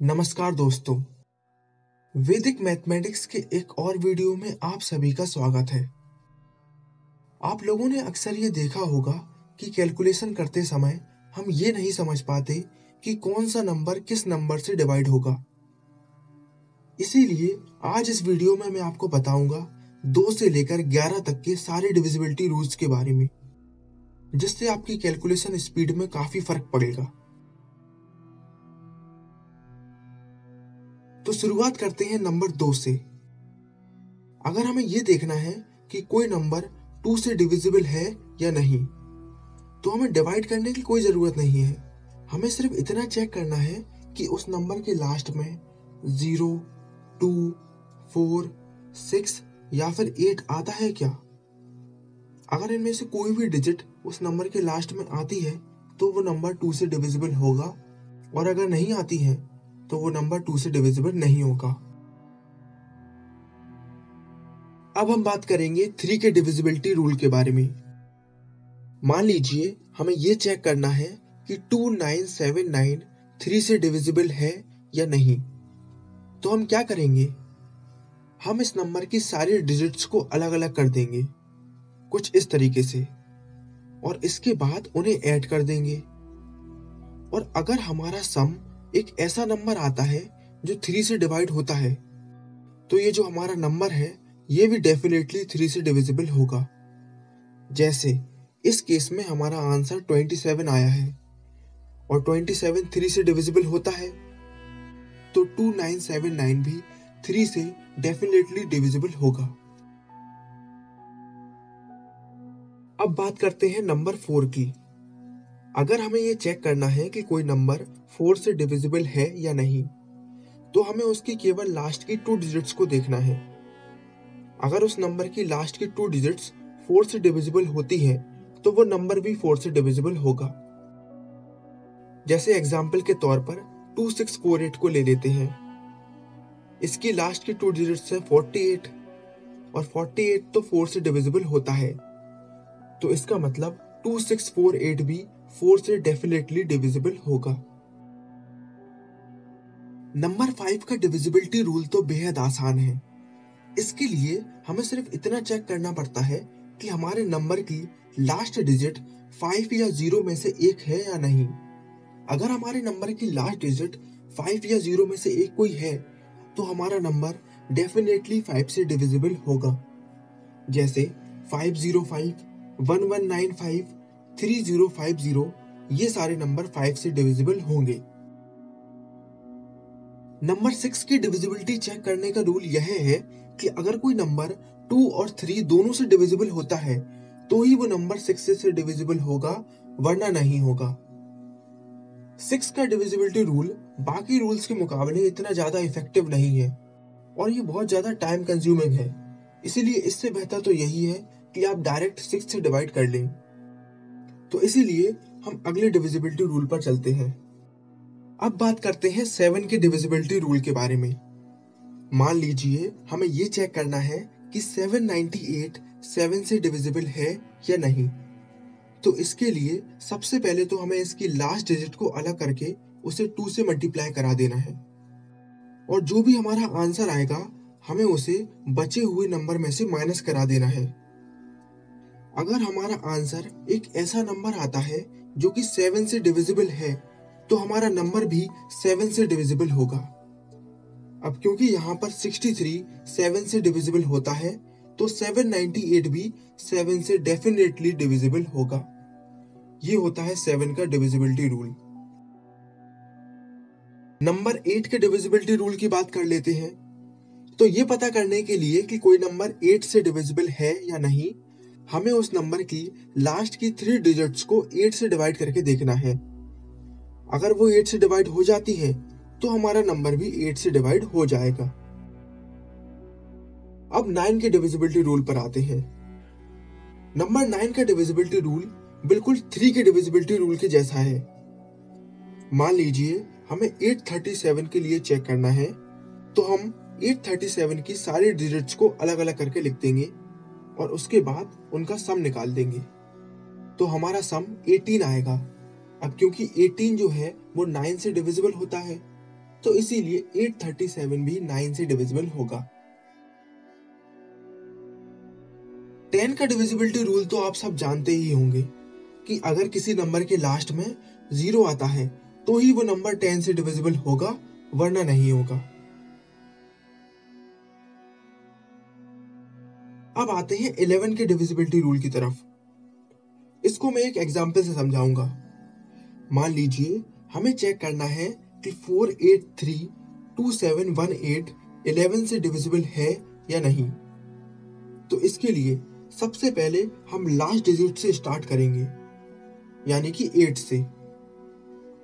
नमस्कार दोस्तों। वैदिक मैथमेटिक्स के एक और वीडियो में आप सभी का स्वागत है। आप लोगों ने अक्सर ये देखा होगा कि कैलकुलेशन करते समय हम ये नहीं समझ पाते कि कौन सा नंबर किस नंबर से डिवाइड होगा। इसीलिए आज इस वीडियो में मैं आपको बताऊँगा दो से लेकर ग्यारह तक के सारे डिविजिबिलिटी रूल्स के बारे में, जिससे आपकी कैलकुलेशन स्पीड में काफ़ी फ़र्क पड़ेगा। तो शुरुआत करते हैं नंबर दो से। अगर हमें यह देखना है कि कोई नंबर टू से डिविजिबल है या नहीं तो हमें डिवाइड करने की कोई ज़रूरत नहीं है। हमें सिर्फ़ इतना चेक करना है कि उस नंबर के लास्ट में ज़ीरो, टू, फोर, सिक्स या फिर एट आता है क्या? अगर इनमें से कोई भी डिजिट उस नंबर के लास्ट में आती है तो वो नंबर टू से डिविजिबल होगा। और अगर नहीं आती है तो वो नंबर टू से डिविजिबल नहीं होगा। अब हम बात करेंगे थ्री के डिविजिबिलिटी रूल के बारे में। मान लीजिए, हमें यह चेक करना है कि two nine seven nine three से डिविजिबल है या नहीं। तो हम क्या करेंगे? हम इस नंबर की सारी डिजिट्स को अलग अलग कर देंगे, कुछ इस तरीके से, और इसके बाद उन्हें ऐड कर देंगे। और अगर हमारा सम एक ऐसा नंबर आता है जो थ्री से डिवाइड होता है। तो ये जो हमारा नंबर है, ये भी डेफिनेटली थ्री से डिविजिबल होगा। जैसे, इस केस में हमारा आंसर 27 आया है और 27 थ्री से डिविजिबल होता है तो 2979 भी थ्री से डेफिनेटली डिविजिबल होगा। अब बात करते हैं नंबर फोर की। अगर हमें यह चेक करना है कि कोई नंबर फोर से डिविजिबल है या नहीं तो हमें उसकी केवल लास्ट की टू डिजिट्स को देखना है। अगर उस नंबर की लास्ट की टू डिजिट्स फोर से डिविजिबल होती है तो वो नंबर भी फोर से डिविजिबल होगा। जैसे एग्ज़ाम्पल के तौर पर टू सिक्स फोर एट को ले लेते हैं। इसकी लास्ट की टू डिजिट्स है फोर्टी एट और फोर्टी एट तो फोर से डिविजिबल होता है। तो इसका मतलब टू सिक्स फोर एट भी फोर से डेफिनेटली डिविजिबल होगा। नंबर फाइव का डिविजिबिलिटी रूल तो बेहद आसान है। इसके लिए हमें सिर्फ़ इतना चेक करना पड़ता है कि हमारे नंबर की लास्ट डिजिट फाइव या ज़ीरो में से एक है या नहीं। अगर हमारे नंबर की लास्ट डिजिट फाइव या ज़ीरो में से एक कोई है तो हमारा नंबर डेफिनेटली फाइव से डिविजिबल होगा। जैसे five zero five, one one nine five three zero five zero, ये सारे नंबर फाइव से डिविजिबल होंगे। नंबर सिक्स की डिविजिबिलिटी चेक करने का रूल यह है कि अगर कोई नंबर टू और थ्री दोनों से डिविजिबल होता है तो ही वो नंबर सिक्स से डिविजिबल होगा, वरना नहीं होगा। सिक्स का डिविजिबिलिटी रूल, बाकी रूल्स के मुकाबले इतना ज़्यादा इफ़ेक्टिव नहीं है, और ये बहुत ज़्यादा टाइम कंज्यूमिंग है। इसीलिए इससे बेहतर तो यही है कि आप डायरेक्ट सिक्स से डिवाइड कर लें। तो इसीलिए हम अगले डिविजिबिलिटी रूल पर चलते हैं। अब बात करते हैं सेवन के डिविजिबिलिटी रूल के बारे में। मान लीजिए हमें ये चेक करना है कि 798 7 से डिविजिबल है या नहीं। तो इसके लिए सबसे पहले तो हमें इसकी लास्ट डिजिट को अलग करके उसे टू से मल्टीप्लाई करा देना है। और जो भी हमारा आंसर आएगा, हमें उसे बचे हुए नंबर में से माइनस करा देना है। अगर हमारा आंसर एक ऐसा नंबर आता है जो कि सेवन से डिविजिबल है तो हमारा नंबर भी सेवन से डिविजिबल होगा। अब क्योंकि यहाँ पर 63 सेवन से डिविजिबल होता है तो 798 भी सेवन से डेफिनेटली डिविजिबल होगा। ये होता है सेवन का डिविजिबिलिटी रूल। नंबर एट के डिविजिबिलिटी रूल की बात कर लेते हैं। तो ये पता करने के लिए कि कोई नंबर एट से डिविजिबल है या नहीं हमें उस नंबर की लास्ट की थ्री डिजिट्स को एट से डिवाइड करके देखना है। अगर वो एट से डिवाइड हो जाती है तो हमारा नंबर भी एट से डिवाइड हो जाएगा। अब नाइन के डिविजिबिलिटी रूल पर आते हैं। नंबर नाइन का डिविजिबिलिटी रूल बिल्कुल थ्री के डिविजिबिलिटी रूल के जैसा है। मान लीजिए, हमें 837 के लिए चेक करना है तो हम 837 की सारी डिजिट्स को अलग अलग करके लिख देंगे। और उसके बाद उनका सम निकाल देंगे। तो हमारा सम 18 आएगा। अब क्योंकि 18 जो है, वो 9 से डिविजिबल होता है तो इसीलिए 837 भी 9 से डिविजिबल होगा। 10 का डिविजिबिलिटी रूल तो आप सब जानते ही होंगे कि अगर किसी नंबर के लास्ट में ज़ीरो आता है तो ही वो नंबर 10 से डिविजिबल होगा, वरना नहीं होगा। अब आते हैं 11 के डिविजिबिलिटी रूल की तरफ़। इसको मैं एक एग्ज़ाम्पल से समझाऊँगा। मान लीजिए, हमें चेक करना है कि four eight three two seven one eight eleven से डिविजिबल है या नहीं। तो इसके लिए सबसे पहले हम लास्ट डिजिट से स्टार्ट करेंगे, यानी कि एट से।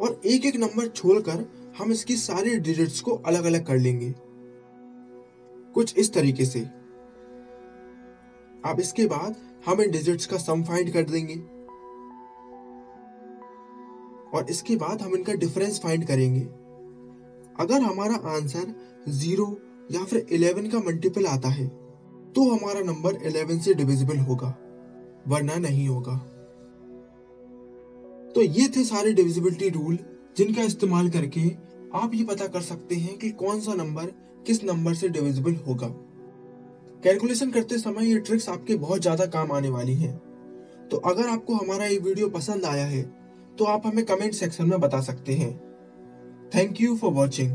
और एक एक नंबर छोड़कर हम इसकी सारी डिजिट्स को अलग अलग कर लेंगे। कुछ इस तरीके से। अब इसके बाद हम इन डिजिट्स का सम फाइंड कर देंगे। और इसके बाद हम इनका डिफरेंस फाइंड करेंगे। अगर हमारा आंसर ज़ीरो या फिर इलेवन का मल्टीपल आता है तो हमारा नंबर इलेवन से डिविजिबल होगा, वरना नहीं होगा। तो ये थे सारे डिविजिबिलिटी रूल जिनका इस्तेमाल करके आप ये पता कर सकते हैं कि कौन सा नंबर किस नंबर से डिविजिबल होगा। कैलकुलेशन करते समय ये ट्रिक्स आपके बहुत ज़्यादा काम आने वाली है। तो अगर आपको हमारा ये वीडियो पसंद आया है तो आप हमें कमेंट सेक्शन में बता सकते हैं। Thank you for watching